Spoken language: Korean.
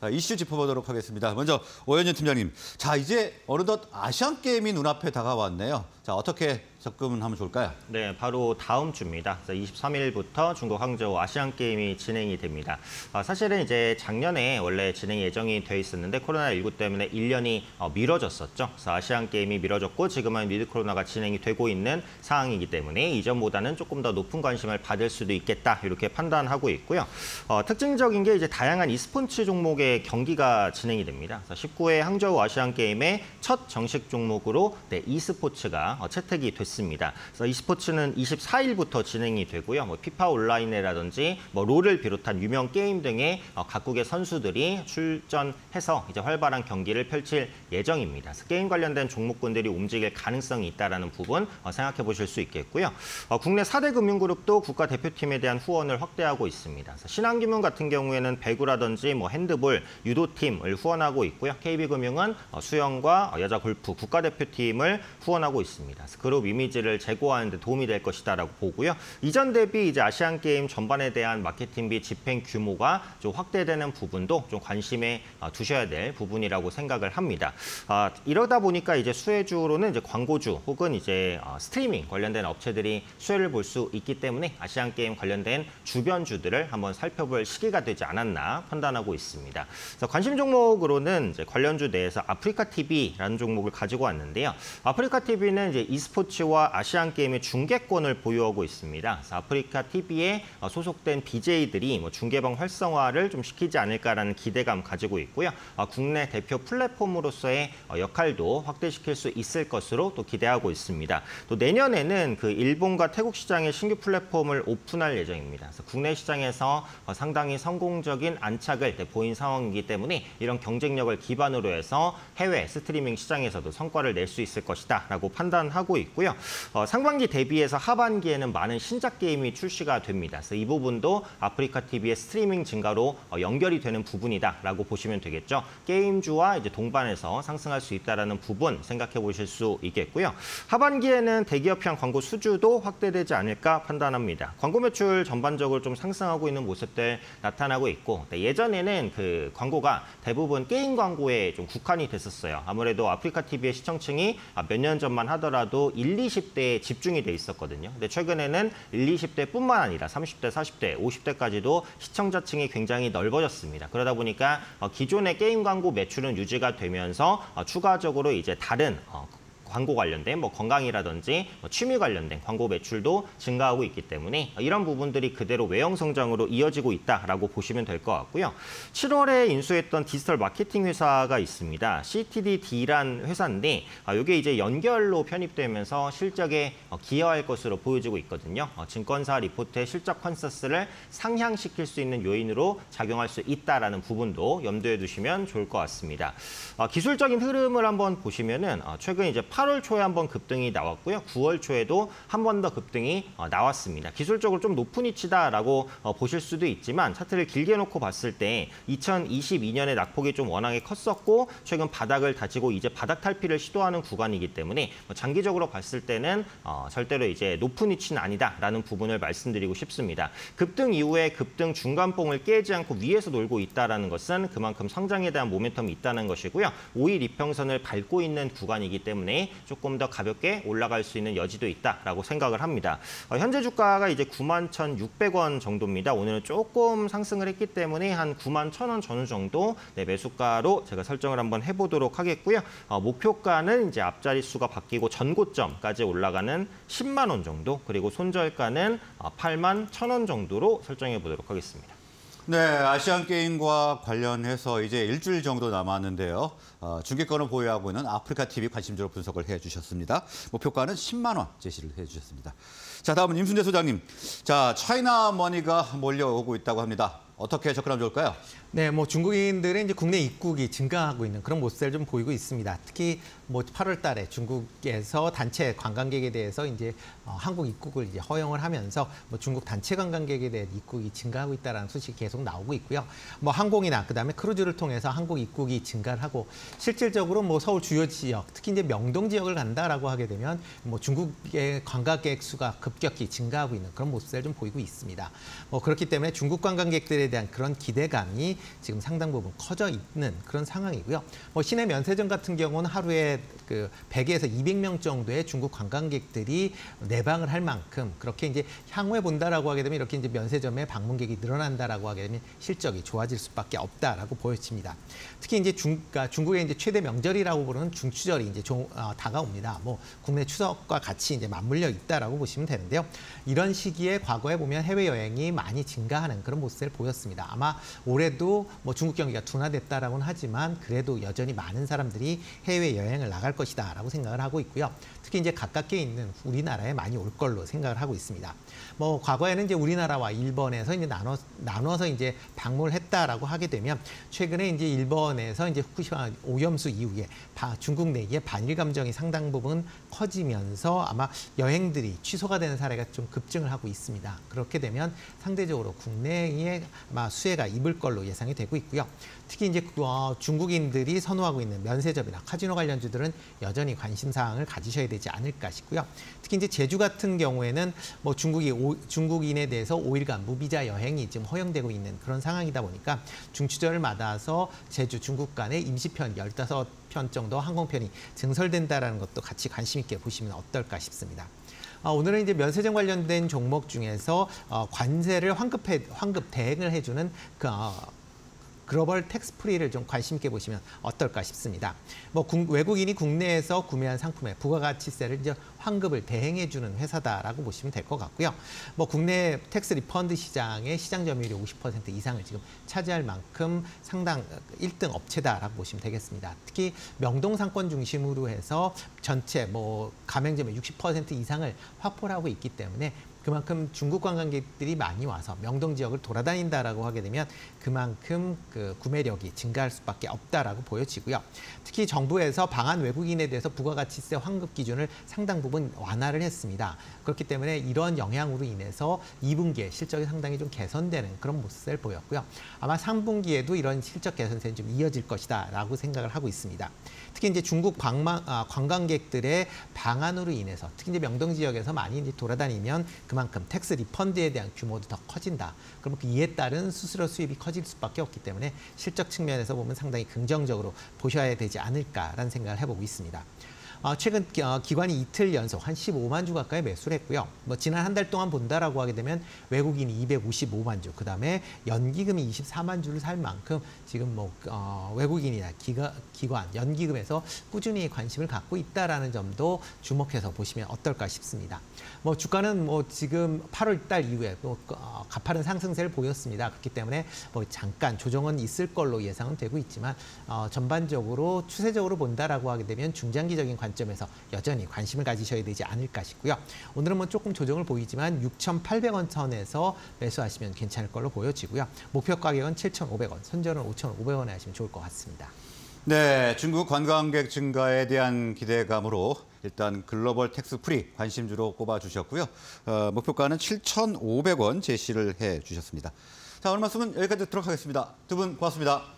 아, 이슈 짚어보도록 하겠습니다. 먼저 오현준 팀장님, 자 이제 어느덧 아시안 게임이 눈앞에 다가왔네요. 자 어떻게 접근하면 좋을까요? 네, 바로 다음 주입니다. 23일부터 중국 항저우 아시안 게임이 진행이 됩니다. 아, 사실은 이제 작년에 원래 진행 예정이 돼 있었는데 코로나19 때문에 1년이 어, 미뤄졌었죠. 그래서 아시안 게임이 미뤄졌고 지금은 미드 코로나가 진행이 되고 있는 상황이기 때문에 이전보다는 조금 더 높은 관심을 받을 수도 있겠다 이렇게 판단하고 있고요. 어, 특징적인 게 이제 다양한 e스포츠 종목의 경기가 진행이 됩니다. 19회 항저우 아시안 게임의 첫 정식 종목으로 네, e스포츠가 어, 채택이 됐습니다. 그래서 e스포츠는 24일부터 진행이 되고요. 뭐 피파 온라인이라든지 뭐 롤을 비롯한 유명 게임 등의 어, 각국의 선수들이 출전해서 이제 활발한 경기를 펼칠 예정입니다. 그래서 게임 관련된 종목군들이 움직일 가능성이 있다라는 부분 어, 생각해 보실 수 있겠고요. 어, 국내 4대 금융그룹도 국가 대표팀에 대한 후원을 확대하고 있습니다. 신한금융 같은 경우에는 배구라든지 뭐 핸드볼, 유도팀을 후원하고 있고요. KB금융은 어, 수영과 어, 여자 골프 국가대표팀을 후원하고 있습니다. 그래서 그룹 이미지를 제고하는 데 도움이 될 것이다라고 보고요. 이전 대비 이제 아시안 게임 전반에 대한 마케팅비 집행 규모가 좀 확대되는 부분도 좀 관심에 어, 두셔야 될 부분이라고 생각을 합니다. 아, 이러다 보니까 이제 수혜주로는 이제 광고주 혹은 이제 어, 스트리밍 관련된 업체들이 수혜를 볼 수 있기 때문에 아시안 게임 관련된 주변주들을 한번 살펴볼 시기가 되지 않았나 판단하고 있습니다. 그래서 관심 종목으로는 관련주 내에서 아프리카 TV라는 종목을 가지고 왔는데요. 아프리카 TV는 이제 e스포츠 와 아시안 게임의 중계권을 보유하고 있습니다. 아프리카 TV에 소속된 BJ들이 뭐 중계방 활성화를 좀 시키지 않을까라는 기대감 가지고 있고요. 어, 국내 대표 플랫폼으로서의 어, 역할도 확대시킬 수 있을 것으로 또 기대하고 있습니다. 또 내년에는 그 일본과 태국 시장의 신규 플랫폼을 오픈할 예정입니다. 그래서 국내 시장에서 어, 상당히 성공적인 안착을 보인 상황이기 때문에 이런 경쟁력을 기반으로 해서 해외 스트리밍 시장에서도 성과를 낼 수 있을 것이다 라고 판단하고 있고요. 어, 상반기 대비해서 하반기에는 많은 신작 게임이 출시가 됩니다. 그래서 이 부분도 아프리카 TV의 스트리밍 증가로 어, 연결이 되는 부분이다라고 보시면 되겠죠. 게임주와 이제 동반해서 상승할 수 있다라는 부분 생각해 보실 수 있겠고요. 하반기에는 대기업형 광고 수주도 확대되지 않을까 판단합니다. 광고 매출 전반적으로 좀 상승하고 있는 모습들 나타나고 있고 네, 예전에는 그 광고가 대부분 게임 광고에 좀 국한이 됐었어요. 아무래도 아프리카 TV의 시청층이 몇 년 전만 하더라도 1, 20대에 집중이 돼 있었거든요. 근데 최근에는 1, 20대뿐만 아니라 30대, 40대, 50대까지도 시청자층이 굉장히 넓어졌습니다. 그러다 보니까 어, 기존의 게임 광고 매출은 유지가 되면서 어, 추가적으로 이제 다른 어, 광고 관련된 뭐 건강이라든지 뭐 취미 관련된 광고 매출도 증가하고 있기 때문에 이런 부분들이 그대로 외형 성장으로 이어지고 있다라고 보시면 될 것 같고요. 7월에 인수했던 디지털 마케팅 회사가 있습니다. CTDD란 회사인데 이게 이제 연결로 편입되면서 실적에 어, 기여할 것으로 보여지고 있거든요. 어, 증권사 리포트의 실적 consensus를 상향시킬 수 있는 요인으로 작용할 수 있다라는 부분도 염두에 두시면 좋을 것 같습니다. 어, 기술적인 흐름을 한번 보시면은 최근 이제 8월 초에 한번 급등이 나왔고요. 9월 초에도 한 번 더 급등이 어, 나왔습니다. 기술적으로 좀 높은 위치다라고 어, 보실 수도 있지만 차트를 길게 놓고 봤을 때 2022년에 낙폭이 좀 워낙에 컸었고 최근 바닥을 다지고 이제 바닥 탈피를 시도하는 구간이기 때문에 뭐 장기적으로 봤을 때는 어, 절대로 이제 높은 위치는 아니다라는 부분을 말씀드리고 싶습니다. 급등 이후에 급등 중간봉을 깨지 않고 위에서 놀고 있다는 것은 그만큼 성장에 대한 모멘텀이 있다는 것이고요. 5일 이평선을 밟고 있는 구간이기 때문에 조금 더 가볍게 올라갈 수 있는 여지도 있다라고 생각을 합니다. 어, 현재 주가가 이제 9만 1,600원 정도입니다. 오늘은 조금 상승을 했기 때문에 한 9만 1,000원 전후 정도 네, 매수가로 제가 설정을 한번 해보도록 하겠고요. 어, 목표가는 이제 앞자리 수가 바뀌고 전고점까지 올라가는 10만 원 정도 그리고 손절가는 8만 어, 1,000원 정도로 설정해 보도록 하겠습니다. 네, 아시안 게임과 관련해서 이제 일주일 정도 남았는데요. 어, 중계권을 보유하고 있는 아프리카 TV 관심주로 분석을 해주셨습니다. 목표가는 10만 원 제시를 해주셨습니다. 자, 다음은 임순재 소장님. 자, China money가 몰려오고 있다고 합니다. 어떻게 접근하면 좋을까요? 네, 뭐 중국인들의 이제 국내 입국이 증가하고 있는 그런 모습을 좀 보이고 있습니다. 특히 뭐 8월 달에 중국에서 단체 관광객에 대해서 이제 어, 한국 입국을 이제 허용을 하면서 뭐 중국 단체 관광객에 대한 입국이 증가하고 있다는 소식이 계속 나오고 있고요. 뭐 항공이나 그다음에 크루즈를 통해서 한국 입국이 증가를 하고 실질적으로 뭐 서울 주요 지역, 특히 이제 명동 지역을 간다라고 하게 되면 뭐 중국의 관광객 수가 급격히 증가하고 있는 그런 모습을 좀 보이고 있습니다. 뭐 그렇기 때문에 중국 관광객들에 대한 그런 기대감이 지금 상당 부분 커져 있는 그런 상황이고요. 뭐 시내 면세점 같은 경우는 하루에 그 100에서 200명 정도의 중국 관광객들이 내방을 할 만큼 그렇게 이제 향후에 본다라고 하게 되면 이렇게 이제 면세점에 방문객이 늘어난다라고 하게 되면 실적이 좋아질 수밖에 없다라고 보여집니다. 특히 이제 중, 그러니까 중국의 이제 최대 명절이라고 부르는 중추절이 이제 종, 어, 다가옵니다. 뭐 국내 추석과 같이 이제 맞물려 있다라고 보시면 되는데요. 이런 시기에 과거에 보면 해외 여행이 많이 증가하는 그런 모습을 보였습니다. 아마 올해도 뭐 중국 경기가 둔화됐다라고는 하지만 그래도 여전히 많은 사람들이 해외 여행을 나갈 것이다 라고 생각을 하고 있고요. 특히 이제 가깝게 있는 우리나라에 많이 올 걸로 생각을 하고 있습니다. 뭐 과거에는 이제 우리나라와 일본에서 이제 나눠 나눠서 이제 방문을 했다라고 하게 되면 최근에 이제 일본에서 이제 후쿠시마 오염수 이후에 바- 중국 내에 반일 감정이 상당 부분 커지면서 아마 여행들이 취소가 되는 사례가 좀 급증을 하고 있습니다. 그렇게 되면 상대적으로 국내에 수혜가 입을 걸로 예상이 되고 있고요. 특히 이제 그, 어, 중국인들이 선호하고 있는 면세점이나 카지노 관련주들은 여전히 관심 사항을 가지셔야 되지 않을까 싶고요. 특히 이제 제주 같은 경우에는 뭐 중국이 오, 중국인에 대해서 5일간 무비자 여행이 지금 허용되고 있는 그런 상황이다 보니까 중추절을 맞아서 제주 중국 간의 임시편 15편 정도 항공편이 증설된다라는 것도 같이 관심 있게 보시면 어떨까 싶습니다. 어, 오늘은 이제 면세점 관련된 종목 중에서 어, 관세를 환급해 환급 대행을 해주는 그 어, 글로벌 텍스 프리를 좀 관심 있게 보시면 어떨까 싶습니다. 뭐 국- 외국인이 국내에서 구매한 상품에 부가가치세를 이제 환급을 대행해 주는 회사다라고 보시면 될 것 같고요. 뭐 국내 tax refund 시장의 시장 점유율이 50% 이상을 지금 차지할 만큼 상당 1등 업체다라고 보시면 되겠습니다. 특히 명동 상권 중심으로 해서 전체 뭐 가맹점의 60% 이상을 확보를 하고 있기 때문에 그만큼 중국 관광객들이 많이 와서 명동 지역을 돌아다닌다라고 하게 되면 그만큼 그 구매력이 증가할 수밖에 없다라고 보여지고요. 특히 정부에서 방한 외국인에 대해서 부가가치세 환급 기준을 상당 부분 완화를 했습니다. 그렇기 때문에 이런 영향으로 인해서 2분기에 실적이 상당히 좀 개선되는 그런 모습을 보였고요. 아마 3분기에도 이런 실적 개선세는 좀 이어질 것이다라고 생각을 하고 있습니다. 특히 이제 중국 관광, 아, 관광객들의 방한으로 인해서 특히 이제 명동 지역에서 많이 이제 돌아다니면 그 만큼 tax refund에 대한 규모도 더 커진다. 그러면 그 이에 따른 수수료 수입이 커질 수밖에 없기 때문에 실적 측면에서 보면 상당히 긍정적으로 보셔야 되지 않을까라는 생각을 해보고 있습니다. 어, 최근 기- 어, 기관이 이틀 연속 한 15만 주 가까이 매수를 했고요. 뭐 지난 한 달 동안 본다라고 하게 되면 외국인이 255만 주, 그다음에 연기금이 24만 주를 살 만큼 지금 뭐 어, 외국인이나 기가, 기관, 연기금에서 꾸준히 관심을 갖고 있다라는 점도 주목해서 보시면 어떨까 싶습니다. 뭐 주가는 뭐 지금 8월 달 이후에 또 어, 가파른 상승세를 보였습니다. 그렇기 때문에 뭐 잠깐 조정은 있을 걸로 예상은 되고 있지만 어, 전반적으로 추세적으로 본다라고 하게 되면 중장기적인 관점에서 여전히 관심을 가지셔야 되지 않을까 싶고요. 오늘은 뭐 조금 조정을 보이지만 6,800원 선에서 매수하시면 괜찮을 걸로 보여지고요. 목표 가격은 7,500원, 선전은 5,500원에 하시면 좋을 것 같습니다. 네, 중국 관광객 증가에 대한 기대감으로 일단 글로벌 텍스 프리 관심주로 꼽아 주셨고요. 어, 목표가는 7,500원 제시를 해 주셨습니다. 자, 오늘 말씀은 여기까지 듣도록 하겠습니다. 두 분 고맙습니다.